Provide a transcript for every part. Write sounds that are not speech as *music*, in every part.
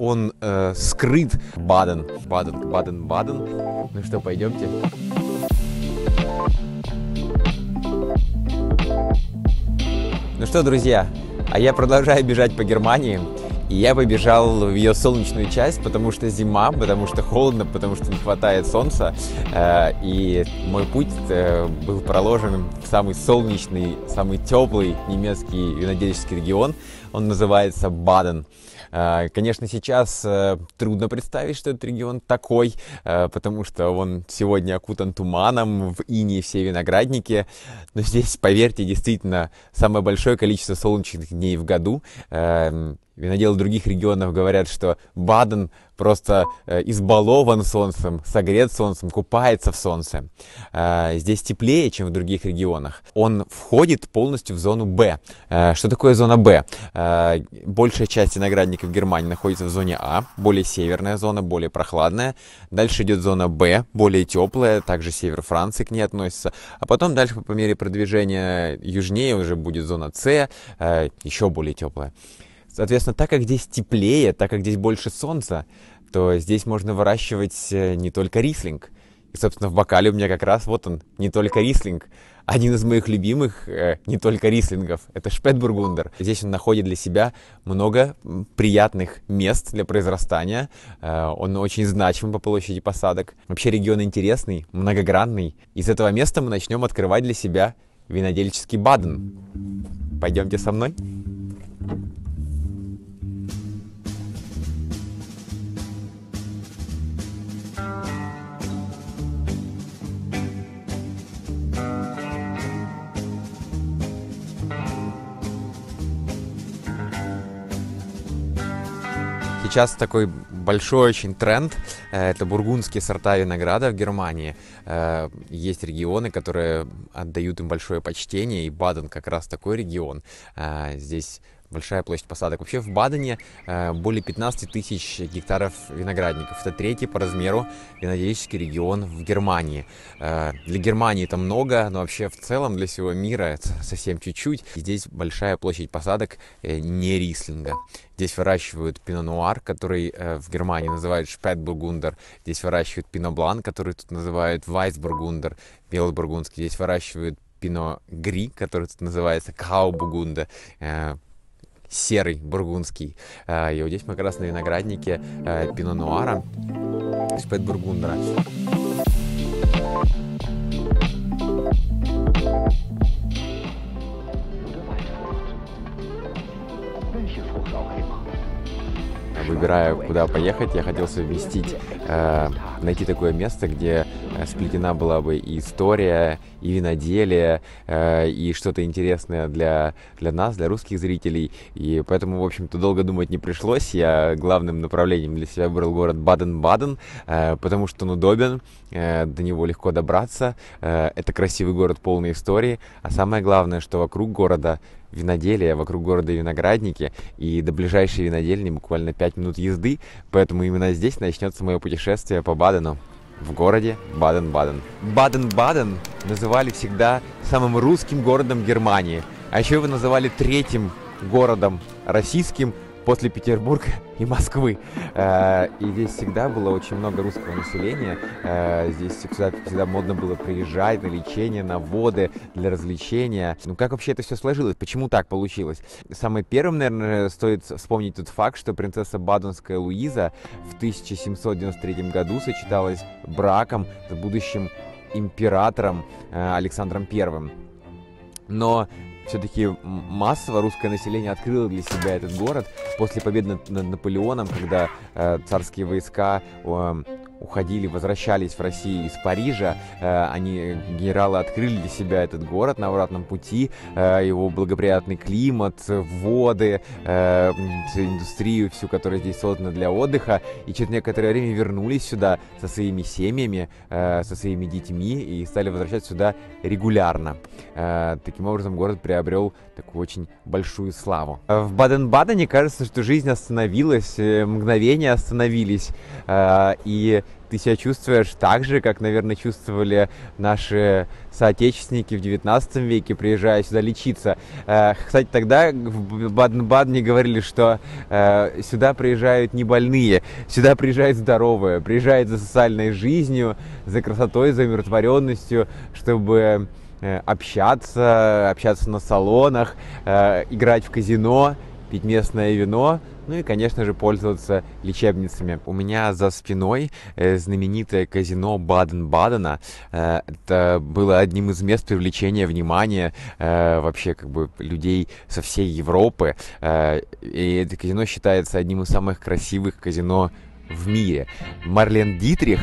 он э, скрыт. Баден, Баден, Баден, Баден. Ну что, пойдемте. Ну что, друзья, а я продолжаю бежать по Германии. И я побежал в ее солнечную часть, потому что зима, потому что холодно, потому что не хватает солнца. Э, и мой путь э, был проложен в самый солнечный, самый теплый немецкий винодельческий регион. Он называется Баден. Э, конечно, сейчас трудно представить, что этот регион такой, потому что он сегодня окутан туманом, в ине все виноградники. Но здесь, поверьте, действительно самое большое количество солнечных дней в году. Виноделы других регионов говорят, что Баден просто э, избалован солнцем, согрет солнцем, купается в солнце. Э, здесь теплее, чем в других регионах. Он входит полностью в зону Б. Э, что такое зона Б? Большая часть виноградников Германии находится в зоне А, более северная зона, более прохладная. Дальше идет зона Б, более теплая, также север Франции к ней относится. А потом дальше по мере продвижения южнее уже будет зона С, еще более теплая. Соответственно, так как здесь теплее, так как здесь больше солнца, то здесь можно выращивать э, не только рислинг. И, собственно, в бокале у меня как раз вот он, не только рислинг. Один из моих любимых э, не только рислингов, это шпетбургундер. Здесь он находит для себя много приятных мест для произрастания. Э, он очень значим по площади посадок. Вообще регион интересный, многогранный. Из этого места мы начнем открывать для себя винодельческий Баден. Пойдемте со мной. Сейчас такой большой очень тренд. Э, это бургундские сорта винограда в Германии. Э, есть регионы, которые отдают им большое почтение, и Баден как раз такой регион. Э, здесь большая площадь посадок. Вообще в Бадене э, более 15 тысяч гектаров виноградников. Это третий по размеру винодельческий регион в Германии. Э, для Германии это много, но вообще в целом для всего мира это *laughs* совсем чуть-чуть. Здесь большая площадь посадок э, не рислинга. Здесь выращивают пино-нуар, который в Германии называют шпетбургундер. Здесь выращивают пино-блан, который тут называют вайсбургундер, белый бургундский. Здесь выращивают пино гри, который тут называется каубугунда серый бургундский. А, и вот здесь мы как раз на винограднике э, пино нуара шпетбургундера. Выбирая, куда поехать, я хотел совместить, э, найти такое место, где Э, сплетена была бы и история, и виноделие, э, и что-то интересное для, для нас, для русских зрителей. И поэтому, в общем-то, долго думать не пришлось. Я главным направлением для себя выбрал город Баден-Баден, э, потому что он удобен, до него легко добраться. Это красивый город, полный истории. А самое главное, что вокруг города виноделия, вокруг города виноградники, и до ближайшей винодельни буквально 5 минут езды, поэтому именно здесь начнется мое путешествие по Бадену в городе Баден-Баден. Баден-Баден называли всегда самым русским городом Германии, а еще его называли третьим городом российским после Петербурга и Москвы. Э, и здесь всегда было очень много русского населения. Э, здесь всегда, всегда модно было приезжать на лечение, на воды, для развлечения. Ну как вообще это все сложилось? Почему так получилось? Самый первым, наверное, стоит вспомнить тот факт, что принцесса Баденская Луиза в 1793 году сочеталась браком с будущим императором э, Александром Первым. Но все-таки массово русское население открыло для себя этот город после победы над, Наполеоном, когда э, царские войска э, уходили, возвращались в Россию из Парижа. Э, они, генералы, открыли для себя этот город на обратном пути, э, его благоприятный климат, воды, э, индустрию всю, которая здесь создана для отдыха. И через некоторое время вернулись сюда со своими семьями, со своими детьми и стали возвращаться сюда регулярно. Таким образом, город приобрел такую очень большую славу. В Баден-Бадене кажется, что жизнь остановилась, мгновения остановились. И ты себя чувствуешь так же, как, наверное, чувствовали наши соотечественники в 19 веке, приезжая сюда лечиться. Э, кстати, тогда в Баден-Бадене говорили, что э, сюда приезжают не больные, сюда приезжают здоровые, приезжают за социальной жизнью, за красотой, за умиротворенностью, чтобы э, общаться, общаться на салонах, играть в казино, пить местное вино, ну и, конечно же, пользоваться лечебницами. У меня за спиной э, знаменитое казино Баден-Бадена. Э, это было одним из мест привлечения внимания э, вообще как бы людей со всей Европы. И это казино считается одним из самых красивых казино в мире. Марлен Дитрих,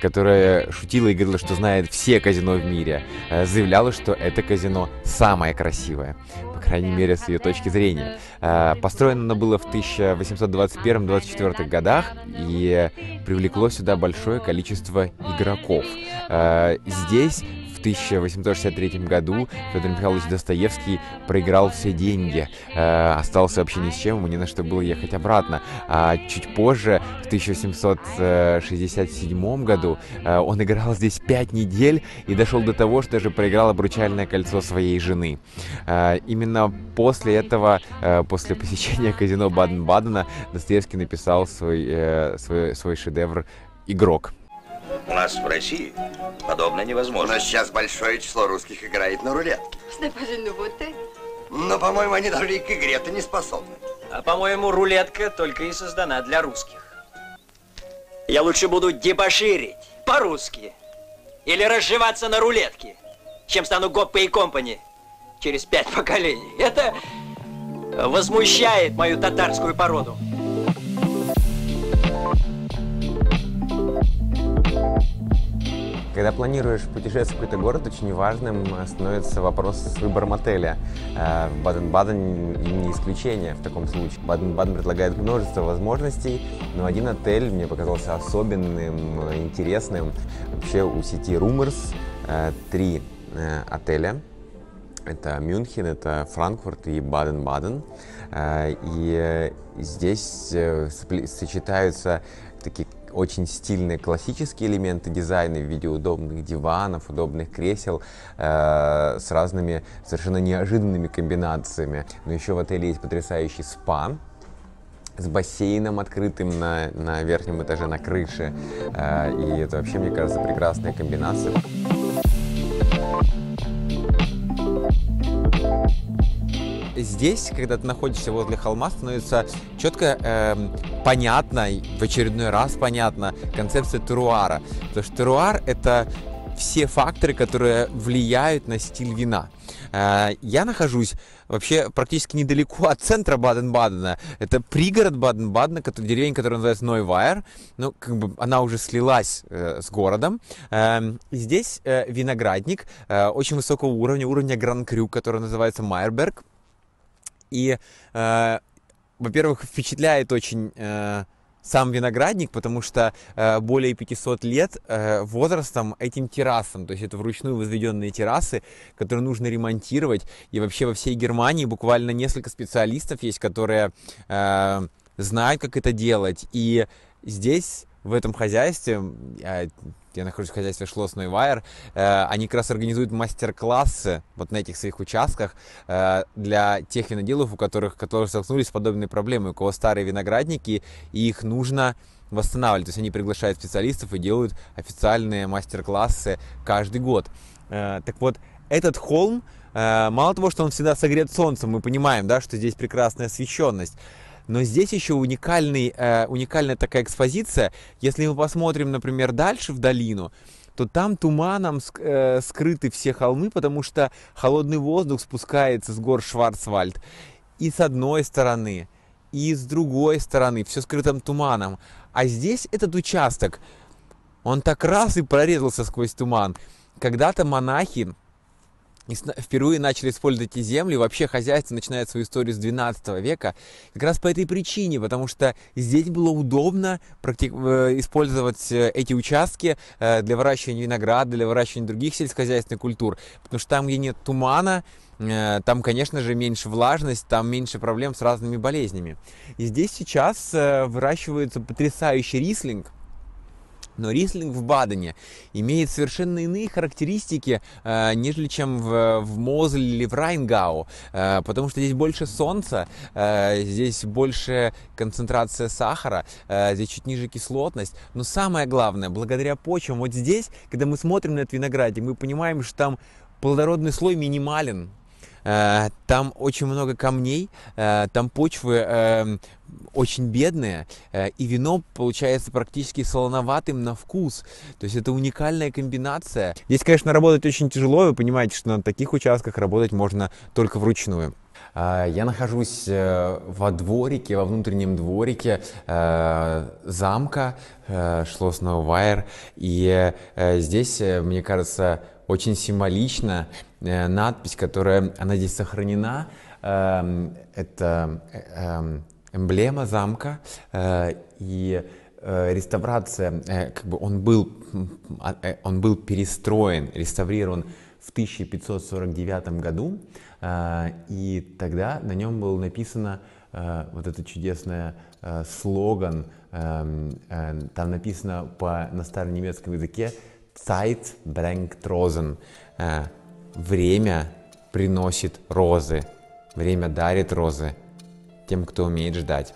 которая шутила и говорила, что знает все казино в мире, заявляла, что это казино самое красивое крайней мере, с ее точки зрения. Э, построено оно было в 1821-24 годах и привлекло сюда большое количество игроков. Э, здесь 1863 году Федор Михайлович Достоевский проиграл все деньги, э, остался вообще ни с чем, ему не на что было ехать обратно. А чуть позже, в 1867 году, э, он играл здесь 5 недель и дошел до того, что даже проиграл обручальное кольцо своей жены. Э, именно после этого, э, после посещения *laughs* казино Баден-Бадена, Достоевский написал свой, э, свой, свой шедевр «Игрок». У нас в России подобное невозможно. У нас сейчас большое число русских играет на рулетке. Но, по-моему, они даже и к игре-то не способны. А, по-моему, рулетка только и создана для русских. Я лучше буду дебоширить по-русски. Или разживаться на рулетке, чем стану Гоппа и Компани через пять поколений. Это возмущает мою татарскую породу. Когда планируешь путешествовать в какой-то город, очень важным становится вопрос с выбором отеля. Э, Баден-Баден не исключение в таком случае. Баден-Баден предлагает множество возможностей, но один отель мне показался особенным, интересным. Вообще у сети Rumors э, три э, отеля. Это Мюнхен, это Франкфурт и Баден-Баден. И здесь сочетаются такие очень стильные классические элементы дизайна в виде удобных диванов, удобных кресел э, с разными совершенно неожиданными комбинациями. Но еще в отеле есть потрясающий спа, с бассейном открытым на, на верхнем этаже на крыше. Э, и это вообще, мне кажется, прекрасная комбинация. Здесь, когда ты находишься возле холма, становится четко э, понятно, в очередной раз понятна концепция теруара. Потому что теруар — это все факторы, которые влияют на стиль вина. Э, я нахожусь вообще практически недалеко от центра Баден-Бадена. Это пригород Баден-Бадена, который, деревень, которая называется Нойвайер. Ну, как бы она уже слилась э, с городом. Э, здесь э, виноградник э, очень высокого уровня, уровня Гран-Крю, который называется Майерберг. И, э, во-первых, впечатляет очень э, сам виноградник, потому что э, более 500 лет э, возрастом этим террасам, то есть это вручную возведенные террасы, которые нужно ремонтировать. И вообще во всей Германии буквально несколько специалистов есть, которые э, знают, как это делать. И здесь в этом хозяйстве, я, нахожусь в хозяйстве Шлосс Нойвайер, э, они как раз организуют мастер-классы вот на этих своих участках э, для тех виноделов, у которых, которые столкнулись с подобной проблемой, у кого старые виноградники, и их нужно восстанавливать. То есть они приглашают специалистов и делают официальные мастер-классы каждый год. Э, так вот, этот холм, мало того, что он всегда согрет солнцем, мы понимаем, да, что здесь прекрасная освещенность, но здесь еще уникальный, э, уникальная такая экспозиция. Если мы посмотрим, например, дальше в долину, то там туманом э, скрыты все холмы, потому что холодный воздух спускается с гор Шварцвальд. И с одной стороны, и с другой стороны, все скрытым туманом. А здесь этот участок, он так раз и прорезался сквозь туман. Когда-то монахи и впервые начали использовать эти земли. Вообще хозяйство начинает свою историю с 12 века. Как раз по этой причине, потому что здесь было удобно практик... Э, использовать э, эти участки э, для выращивания винограда, для выращивания других сельскохозяйственных культур. Потому что там, где нет тумана, там, конечно же, меньше влажность, там меньше проблем с разными болезнями. И здесь сейчас выращивается потрясающий рислинг – Но рислинг в Бадене имеет совершенно иные характеристики, э, нежели чем в, в Мозеле или в Райнгау, э, потому что здесь больше солнца, э, здесь больше концентрация сахара, здесь чуть ниже кислотность. Но самое главное, благодаря почвам, вот здесь, когда мы смотрим на этот виноградник, мы понимаем, что там плодородный слой минимален, там очень много камней, э, там почвы эм, очень бедные, э, и вино получается практически солоноватым на вкус. То есть это уникальная комбинация. Здесь, конечно, работать очень тяжело, вы понимаете, что на таких участках работать можно только вручную. Я нахожусь во дворике, во внутреннем дворике замка Шлосс Вайер, и здесь, мне кажется, очень символично Э, надпись, которая, она здесь сохранена. Эм, это эм, эмблема замка э, и э, реставрация, как бы он был, а, он был перестроен, реставрирован в 1549 году, и тогда на нем был написано вот этот чудесный слоган, эм, там написано по, на старом немецком языке Zeit bringt Rosen, Время приносит розы. Время дарит розы тем, кто умеет ждать.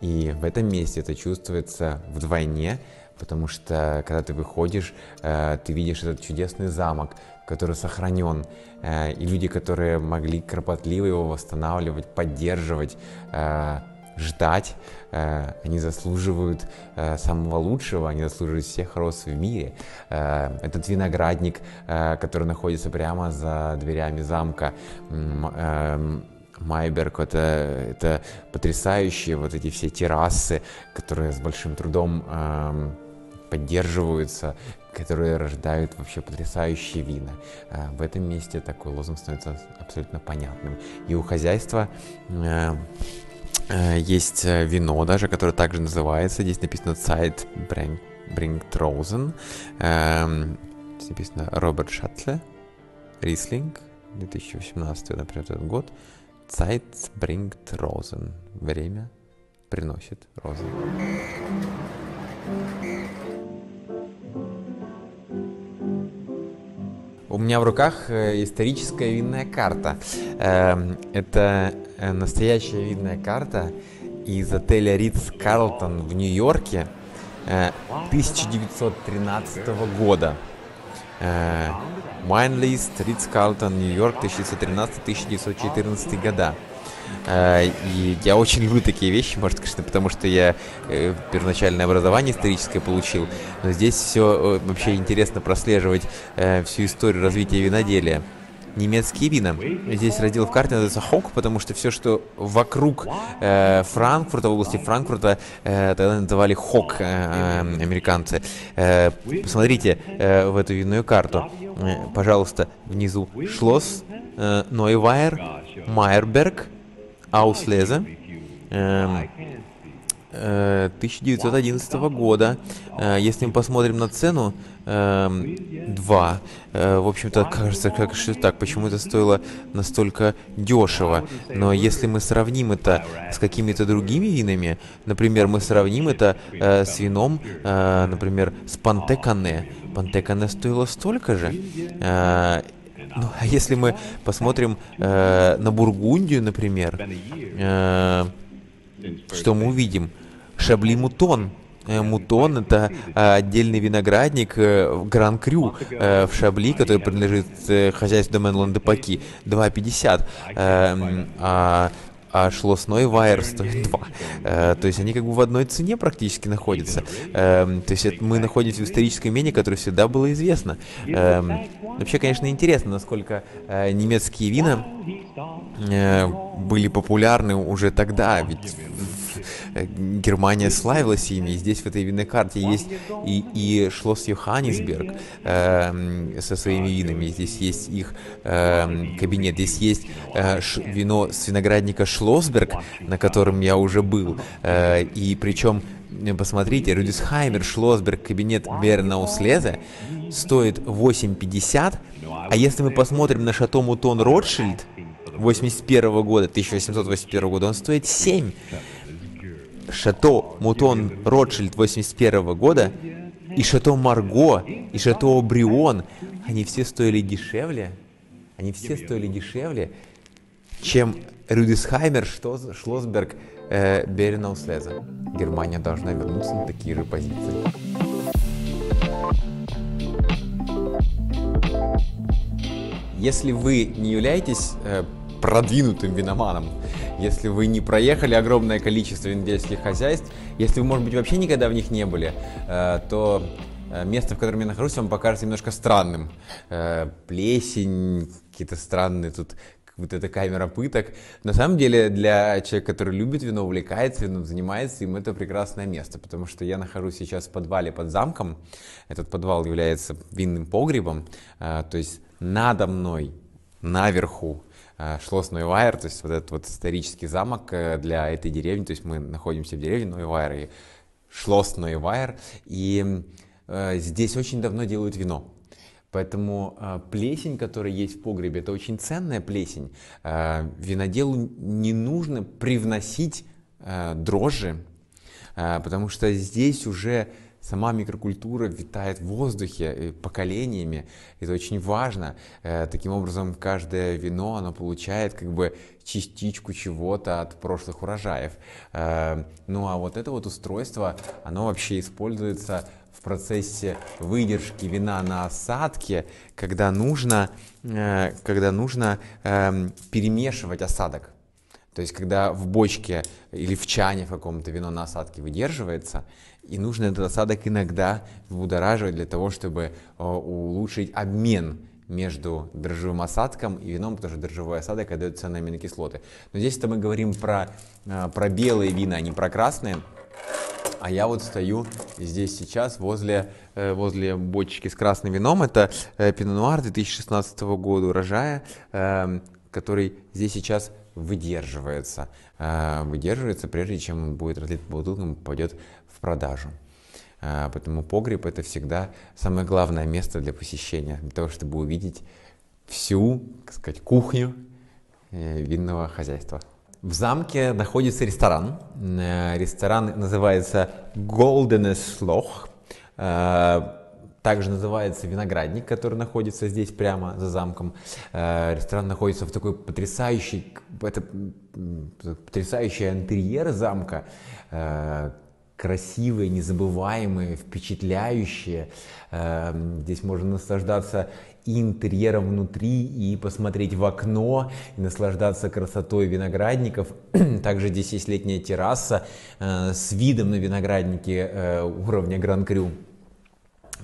И в этом месте это чувствуется вдвойне, потому что когда ты выходишь, э, ты видишь этот чудесный замок, который сохранен, э, и люди, которые могли кропотливо его восстанавливать, поддерживать, э, ждать. Э, они заслуживают э, самого лучшего, они заслуживают всех роз в мире. Э, этот виноградник, который находится прямо за дверями замка, Майберг, это, это потрясающие вот эти все террасы, которые с большим трудом э, поддерживаются, которые рождают вообще потрясающие вина. Э, в этом месте такой лозунг становится абсолютно понятным. И у хозяйства Э, есть э, вино даже, которое также называется. Здесь написано Zeit bringt Rosen. Эм, здесь написано Роберт Шатле, Рислинг, 2018, например, этот год. Zeit bringt Rosen. Время приносит розы. У меня в руках э, историческая винная карта. Эм, это э, настоящая винная карта из отеля Ридс Карлтон в Нью-Йорке 1913 э, года. Майнлист, Ридс Карлтон, Нью-Йорк, 1913-1914 года. Э, и я очень люблю такие вещи, может, конечно, потому что я э, первоначальное образование историческое получил. Но здесь все э, вообще интересно прослеживать всю историю развития виноделия немецкие вина. Здесь раздел в карте называется Хок, потому что все, что вокруг э, Франкфурта, в области Франкфурта, э, тогда называли Хок э, американцы. Э, посмотрите э, в эту винную карту. Э, пожалуйста, внизу Шлосс, э, Нойвайер, Майерберг, Ауслезе. 1911 э, года. Э, если мы посмотрим на цену, 2. Эм, э, в общем-то, кажется, как что так, почему это стоило настолько дешево. Но если мы сравним это с какими-то другими винами, например, мы сравним это с вином, например, с Пантекане. Пантекане стоило столько же. Ну, а если мы посмотрим э, на Бургундию, например, э, что мы увидим? Шабли Мутон. Э, Мутон – это э, отдельный виноградник э, Гран-Крю в Шабли, который принадлежит хозяйству Домен Ландепаки, 2,50. Эм, а а шлосной вайер стоит 2. Э, то есть они как бы в одной цене практически находятся. Э, то есть это мы находимся в историческом мене, которое всегда было известно. Э, вообще, конечно, интересно, насколько э, немецкие вина э, были популярны уже тогда, ведь Германия славилась ими. И здесь в этой винной карте есть и, и Шлосс Йоханнесберг э, со своими винами. Здесь есть их э, кабинет. Здесь есть э, ш, вино с виноградника Шлосберг, на котором я уже был. Э, и причем э, Посмотрите, Рюдисхаймер, Шлосберг, кабинет Бернауслезе стоит 8,50, а если мы посмотрим на Шато Мутон Ротшильд 81 года, 1881 года, он стоит 7. Шато Мутон Ротшильд 81 года и Шато Марго, и Шато Брион, они все стоили дешевле, они все стоили дешевле, чем Рюдисхаймер, Шлосберг, э, Беренауслеза. Германия должна вернуться на такие же позиции. Если вы не являетесь э, продвинутым виноманом, если вы не проехали огромное количество виндельских хозяйств, если вы, может быть, вообще никогда в них не были, э, то э, место, в котором я нахожусь, вам покажется немножко странным. Э, плесень, какие-то странные тут вот эта камера пыток. На самом деле, для человека, который любит вино, увлекается вином, занимается им, это прекрасное место, потому что я нахожусь сейчас в подвале под замком. Этот подвал является винным погребом, то есть надо мной, наверху, Шлос Нойвайер, то есть вот этот вот исторический замок э, для этой деревни, то есть мы находимся в деревне Нойвайер и Шлос Нойвайер, и э, здесь очень давно делают вино. Поэтому э, плесень, которая есть в погребе, это очень ценная плесень. Э, виноделу не нужно привносить э, дрожжи, э, потому что здесь уже сама микрокультура витает в воздухе э, поколениями. Это очень важно. Э, таким образом, каждое вино, оно получает как бы частичку чего-то от прошлых урожаев. Э, ну а вот это вот устройство, оно вообще используется в процессе выдержки вина на осадке, когда нужно, когда нужно эм, перемешивать осадок. То есть, когда в бочке или в чане в каком-то вино на осадке выдерживается, и нужно этот осадок иногда будораживать для того, чтобы э, улучшить обмен между дрожжевым осадком и вином, потому что дрожжевой осадок отдает ценные аминокислоты. Но здесь это мы говорим про, э, про белые вина, а не про красные. А я вот стою здесь сейчас возле, э, возле бочки с красным вином. Это Пино Нуар 2016 года урожая, эм, который здесь сейчас выдерживается. Выдерживается, прежде чем он будет разлит по бутылкам, попадет в продажу. А, поэтому погреб это всегда самое главное место для посещения, для того, чтобы увидеть всю, так сказать, кухню э, винного хозяйства. В замке находится ресторан. Э, ресторан называется Golden Sloch. Э, также называется виноградник, который находится здесь прямо за замком. Ресторан находится в такой потрясающий, это потрясающий интерьер замка, красивые, незабываемые, впечатляющие. Эм, здесь можно наслаждаться и интерьером внутри, и посмотреть в окно, и наслаждаться красотой виноградников. *clears throat* Также здесь есть летняя терраса э, с видом на виноградники э, уровня Гран-Крю.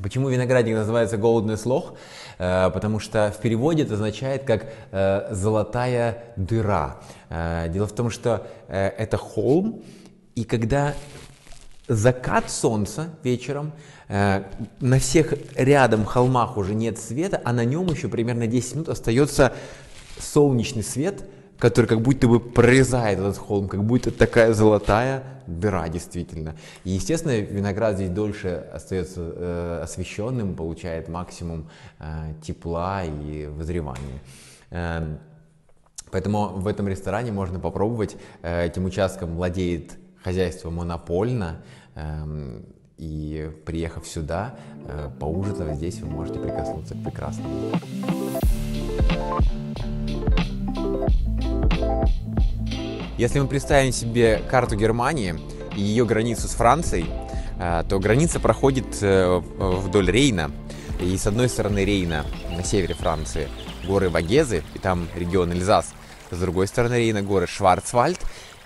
Почему виноградник называется голодный слох? Э, потому что в переводе это означает как золотая дыра. Дело в том, что это холм, и когда закат солнца вечером, э, на всех рядом холмах уже нет света, а на нем еще примерно 10 минут остается солнечный свет, который как будто бы прорезает этот холм, как будто такая золотая дыра действительно. И, естественно, виноград здесь дольше остается э, освещенным, получает максимум э, тепла и вызревания. Э, поэтому в этом ресторане можно попробовать. Э, этим участком владеет хозяйство монопольно, эм, и приехав сюда, э, поужинав здесь, вы можете прикоснуться к прекрасному. Если мы представим себе карту Германии и ее границу с Францией, э, то граница проходит э, вдоль Рейна. И с одной стороны Рейна, на севере Франции, горы Вагезы, и там регион Эльзас. С другой стороны Рейна горы Шварцвальд,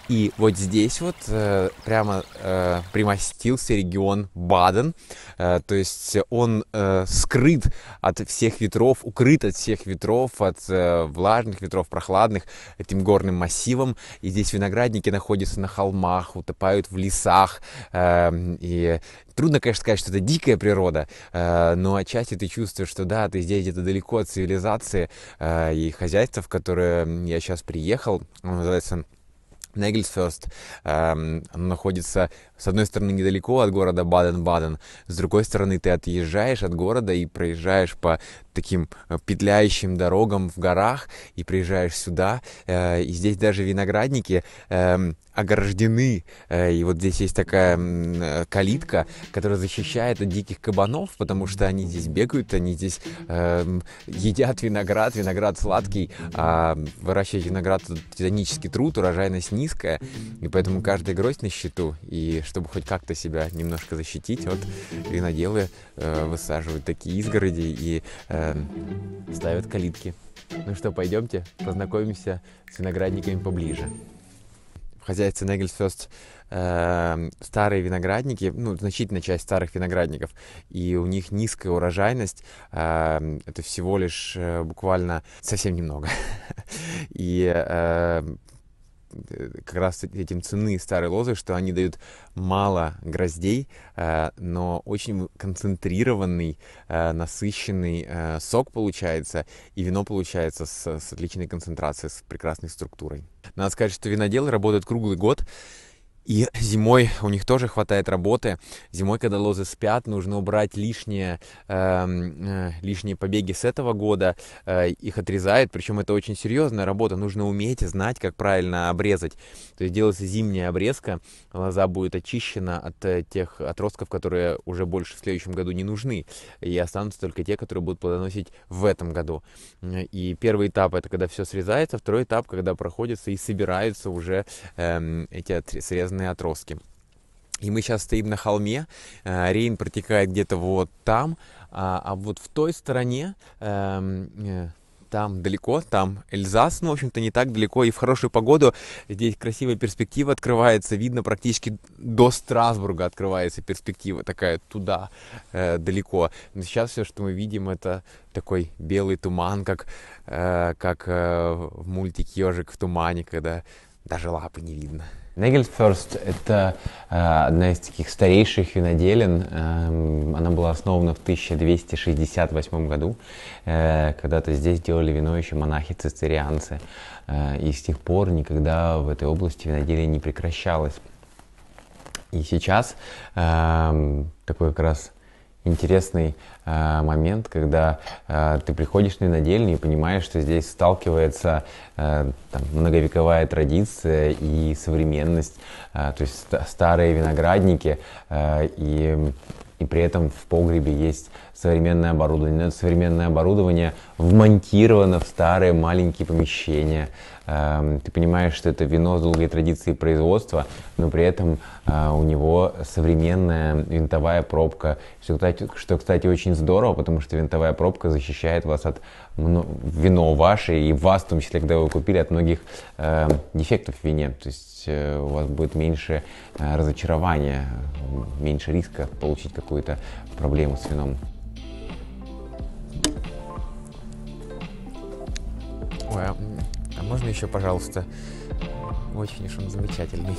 и вот здесь вот э, прямо э, примостился регион Баден, э, то есть он э, скрыт от всех ветров, укрыт от всех ветров, от э, влажных ветров, прохладных, этим горным массивом. И здесь виноградники находятся на холмах, утопают в лесах. Э, и трудно, конечно, сказать, что это дикая природа, э, но отчасти ты чувствуешь, что да, ты здесь где-то далеко от цивилизации. Э, и хозяйство, в которое я сейчас приехал, называется Негельсферст эм, находится, с одной стороны, недалеко от города Баден-Баден, с другой стороны, ты отъезжаешь от города и проезжаешь по таким э, петляющим дорогам в горах и приезжаешь сюда, э, и здесь даже виноградники э, ограждены, э, и вот здесь есть такая э, калитка, которая защищает от диких кабанов, потому что они здесь бегают, они здесь э, едят виноград, виноград сладкий, а выращивать виноград титанический труд, урожайность низкая, и поэтому каждый гроздь на счету, и чтобы хоть как-то себя немножко защитить, вот виноделы э, высаживают такие изгороди и э, ставят калитки. Ну что, пойдемте познакомимся с виноградниками поближе в хозяйстве Негельсфест э, старые виноградники, ну, значительная часть старых виноградников, и у них низкая урожайность, э, это всего лишь э, буквально совсем немного. *laughs* И э, как раз этим цены старой лозы, что они дают мало гроздей, э, но очень концентрированный, э, насыщенный э, сок получается, и вино получается с, с отличной концентрацией, с прекрасной структурой. Надо сказать, что виноделы работают круглый год, и зимой у них тоже хватает работы. Зимой, когда лозы спят, нужно убрать лишние, эм, э, лишние побеги с этого года. Э, их отрезают, причем это очень серьезная работа. Нужно уметь знать, как правильно обрезать. То есть делается зимняя обрезка, лоза будет очищена от э, тех отростков, которые уже больше в следующем году не нужны. И останутся только те, которые будут плодоносить в этом году. И первый этап это когда все срезается, второй этап, когда проходится и собираются уже эм, эти срезанные разные отростки. И мы сейчас стоим на холме, э, Рейн протекает где-то вот там, а, а вот в той стороне, эм, э, там далеко, там Эльзас, ну, в общем-то, не так далеко, и в хорошую погоду здесь красивая перспектива открывается, видно практически до Страсбурга открывается перспектива такая туда, э, далеко. Но сейчас все, что мы видим, это такой белый туман, как, э, как э, в мультике «Ежик в тумане», когда даже лапы не видно. Негельсферст — это э, одна из таких старейших виноделин. Э, она была основана в 1268 году. Э, когда-то здесь делали вино еще монахи-цистерианцы. Э, и с тех пор никогда в этой области виноделие не прекращалось. И сейчас э, такой как раз интересный э, момент, когда э, ты приходишь на винодельню и понимаешь, что здесь сталкивается э, там, многовековая традиция и современность, э, то есть старые виноградники э, и и при этом в погребе есть современное оборудование. Но это современное оборудование вмонтировано в старые маленькие помещения. Эм, ты понимаешь, что это вино с долгой традицией производства, но при этом э, у него современная винтовая пробка, что, кстати, что, кстати, очень здорово, потому что винтовая пробка защищает вас от вино ваше и вас, в том числе, когда вы купили, от многих э, дефектов в вине. То есть э, у вас будет меньше разочарования, меньше риска получить какую-то проблему с вином. Ой, а можно еще, пожалуйста? Очень уж он замечательный.